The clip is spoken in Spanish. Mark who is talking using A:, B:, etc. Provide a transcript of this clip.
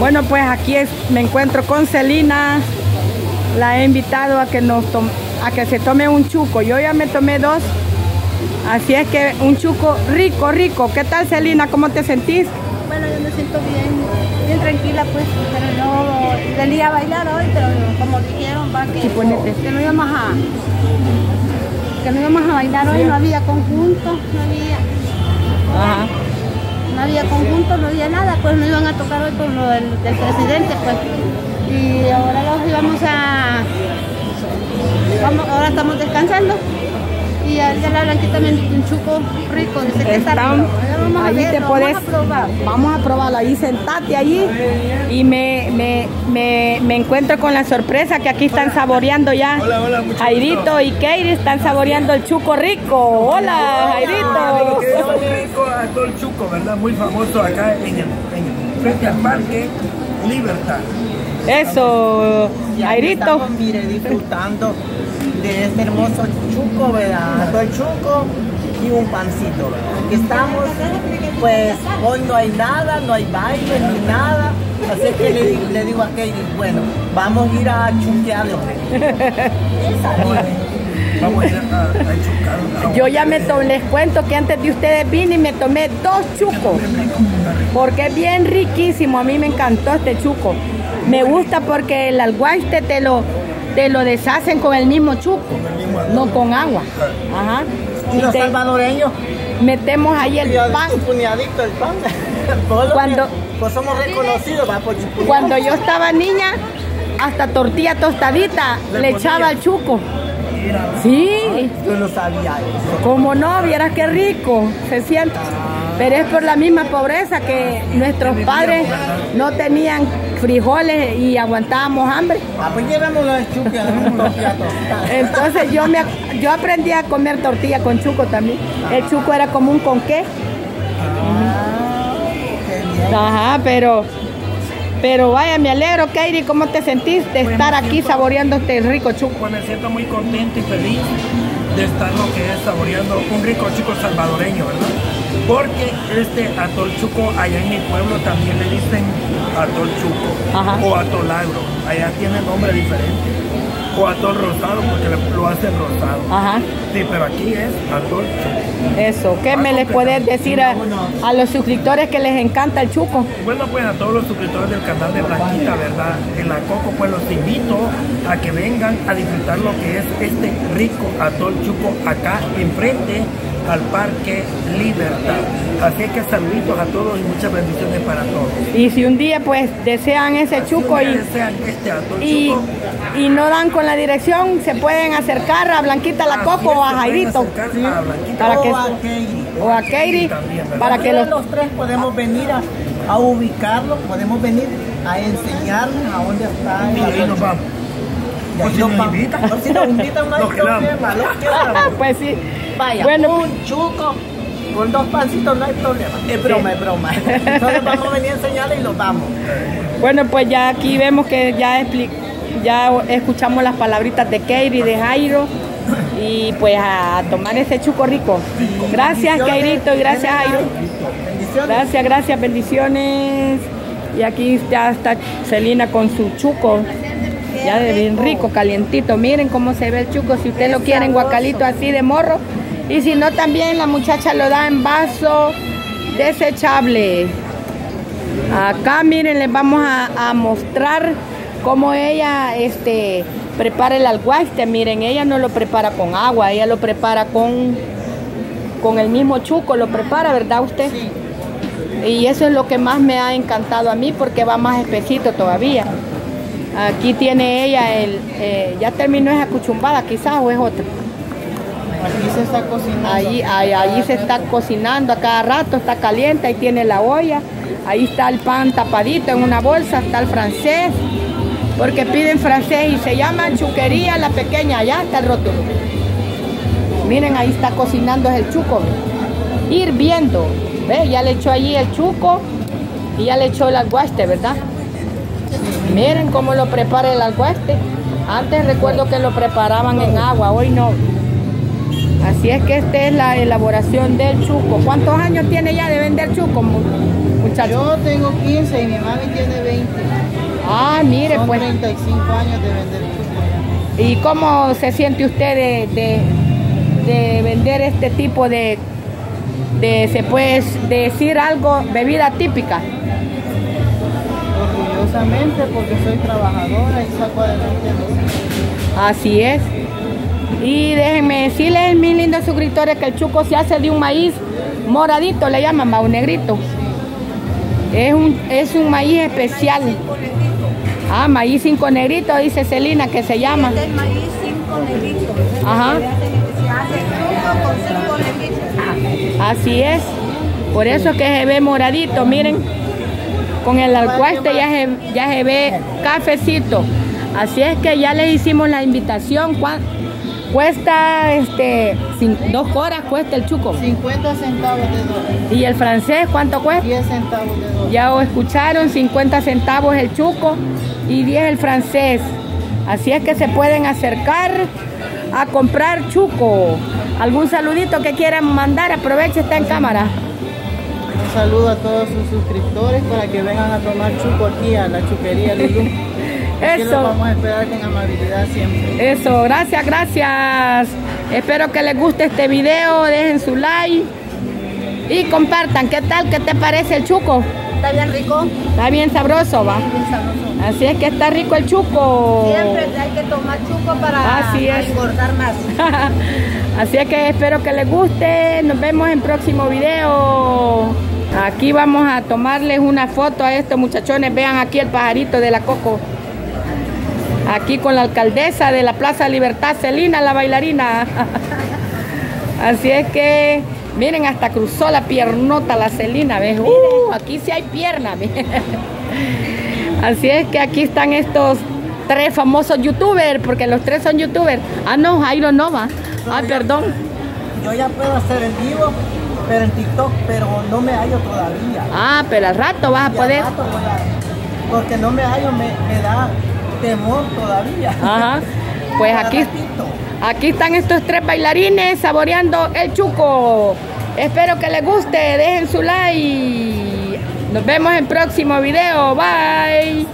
A: Bueno, pues aquí es- me encuentro con Celina. La he invitado a que, nos a que se tome un chuco. Yo ya me tomé dos. Así es que un chuco rico, rico. ¿Qué tal, Celina? ¿Cómo te sentís?
B: Bueno, yo me siento bien, bien tranquila, pues, pero no salí a bailar hoy, pero como dijeron, va que,
A: Sí,
B: que no íbamos a que no íbamos a bailar hoy, no había conjunto, no había,
A: Ajá.
B: No había conjunto, no había nada, pues no iban a tocar hoy con lo del, presidente, pues. Y ahora los íbamos a ahora estamos descansando. Y ya, ya la Blanquita me un chuco rico, dice que está
A: Están-
B: rico. Vamos a
A: allí
B: ver,
A: te puedes,
B: vamos a probar.
A: vamos a probarlo ahí, sentate allí y me, me, me, me encuentro con la sorpresa que aquí están saboreando ya.
C: Hola, hola, mucho
A: Jairito y Keiri están saboreando el chuco rico. Hola, Jairito.
C: que es muy rico Atol Chuco, ¿verdad? Muy famoso acá en el, en el frente al parque Libertad.
A: Eso, Jairito.
D: estamos, mire, disfrutando de este hermoso chuco, ¿verdad? Todo el chuco y un pancito, ¿verdad? Aquí estamos, pues hoy no hay nada, no hay baile ni nada. Así que le, di- le digo a Katie, bueno, vamos a ir a chuquear de
C: Vamos a ir a, a chucar.
A: Yo ya me to- les cuento que antes de ustedes vine y me tomé dos chucos. Porque es bien riquísimo. A mí me encantó este chuco. Me gusta porque el alguaste te lo, te lo deshacen con el mismo chuco. No con agua. Ajá.
D: Y
A: Y
D: los
A: te-
D: salvadoreños,
A: metemos ahí el pan.
D: el lo
A: Cuando-
D: pues somos reconocidos, va por.
A: Cuando yo estaba niña, hasta tortilla tostadita le echaba el chuco. Sí.
D: Yo no sabía eso.
A: Como no, vieras qué rico se siente. Pero es por la misma pobreza que nuestros padres no tenían frijoles y aguantábamos hambre.
D: Ah, pues hagamos unos platos.
A: Entonces yo me yo aprendí a comer tortilla con chuco también. El chuco era como un conqué.
D: Qué bien.
A: Ajá, pero pero vaya, me alegro, Kairi, ¿cómo te sentís de estar aquí saboreando este rico chuco?
C: Pues me siento muy contento y feliz de estar lo que es saboreando un rico chico salvadoreño, ¿verdad? Porque este atol chuco allá en mi pueblo también le dicen atol chuco
A: Ajá.
C: o atol agro. Allá tiene nombre diferente. O atol rosado porque lo hacen rosado.
A: Ajá,
C: Sí, pero aquí es atol chuco.
A: eso. ¿Qué me les puedes decir a, a los suscriptores que les encanta el chuco?
C: Bueno, pues a todos los suscriptores del canal de Blanquita, ¿verdad? En la Coco, pues los invito a que vengan a disfrutar lo que es este rico atol chuco acá enfrente al Parque Libertad. Así que saluditos a todos y muchas bendiciones para todos.
A: Y si un día pues desean ese chuco y,
C: desean este atol
A: y,
C: chuco,
A: y no dan con la dirección, se pueden acercar a Blanquita la
C: así
A: Coco o a Jairito. Para que-
D: O a Katie.
A: o a
C: también, ¿verdad?
A: para que los...
D: tres podemos venir a, a ubicarlo, podemos venir a enseñarles a dónde está.
C: Y ahí nos vamos. Por si
D: nos
C: nos
D: vamos.
C: invitan.
D: Por si nos invitan, no hay problema.
A: Pues sí.
D: Vaya,
A: Bueno,
D: un chuco con dos pancitos no hay problema. Es broma, es broma. Entonces vamos a venir a enseñarles y los vamos.
A: Bueno, pues ya aquí vemos que ya expli- ya escuchamos las palabritas de Keiri, de Jairo y pues a tomar ese chuco rico. Gracias. Keirito y gracias Jairo. Gracias, gracias, bendiciones. Y aquí ya está Celina con su chuco. Ya de bien rico, calientito. Miren cómo se ve el chuco. Si usted lo quiere en guacalito así de morro. Y si no, también la muchacha lo da en vaso desechable. Acá miren, les vamos a, a mostrar cómo ella este, prepara el alguaste. Miren, ella no lo prepara con agua, ella lo prepara con, con el mismo chuco, lo prepara, ¿verdad usted? Y eso es lo que más me ha encantado a mí porque va más espesito todavía. Aquí tiene ella el, eh, ya terminó esa cuchumbada quizás o es otra.
D: Aquí se está cocinando.
A: Ahí, ahí, ahí se está cocinando a cada rato, está caliente, ahí tiene la olla, ahí está el pan tapadito en una bolsa, está el francés, porque piden francés y se llama chuquería la pequeña, allá está rótulo. Miren, ahí está cocinando el chuco, hirviendo, ¿ve? Ya le echó allí el chuco y ya le echó el alguaste, ¿verdad? Miren cómo lo prepara el alguaste. Antes recuerdo que lo preparaban en agua, hoy no. Así es que esta es la elaboración del chuco. ¿Cuántos años tiene ya de vender chuco, mu- muchacho?
D: Yo tengo 15 y mi mami tiene 20.
A: Son pues.
E: 35 años de vender chuco
A: ¿Y cómo se siente usted de, de, vender este tipo de, de, se puede decir algo, bebida típica?
E: Orgullosamente porque soy trabajadora y saco adelante
A: Así es. Y déjenme decirles, mis lindos suscriptores, que el chuco se hace de un maíz moradito, le llaman mau negrito. Es un, es un maíz especial. Ah, maíz cinco negrito, dice Celina, que se llama.
B: Este es maíz cinco negrito.
A: Ajá.
B: Se hace con cinco negritos.
A: Así es. Por eso que se ve moradito, miren. Con el alcueste ya se, ya se ve cafecito. Así es que ya les hicimos la invitación. Cuesta este dos horas cuesta el chuco.
E: 50 centavos de dólar.
A: ¿Y el francés cuánto cuesta?
E: 10 centavos de dólar.
A: Ya os escucharon, 50 centavos el chuco y 10 el francés. Así es que se pueden acercar a comprar chuco. ¿Algún saludito que quieran mandar? Aproveche, está en cámara.
E: Un saludo a todos sus suscriptores para que vengan a tomar chuco aquí a la chuquería Lulú. Eso. vamos a esperar con amabilidad siempre.
A: Eso, gracias, gracias. Espero que les guste este video, dejen su like y compartan. ¿Qué tal? ¿Qué te parece el chuco?
B: Está bien rico.
A: Está bien sabroso, va.
B: Bien sabroso.
A: Así es que está rico el chuco.
B: Siempre hay que tomar chuco para engordar más.
A: Así es que espero que les guste. Nos vemos en próximo video. Aquí vamos a tomarles una foto a estos muchachones. Vean aquí el pajarito de la coco aquí con la alcaldesa de la Plaza Libertad, Celina, la bailarina. Así es que, miren, hasta cruzó la piernota la Celina, ¿ves? Uh, aquí sí hay pierna, Así es que aquí están estos tres famosos youtubers, porque los tres son youtubers. Ah, no, Jairo no va. Ah, perdón.
D: Yo ya puedo hacer el vivo, pero en TikTok, pero no me hallo todavía.
A: Ah, pero al rato vas a poder.
D: porque no me hallo, me, me da temor todavía.
A: Ajá. Pues aquí, aquí están estos tres bailarines saboreando el chuco. Espero que les guste, dejen su like. Nos vemos en próximo video. Bye.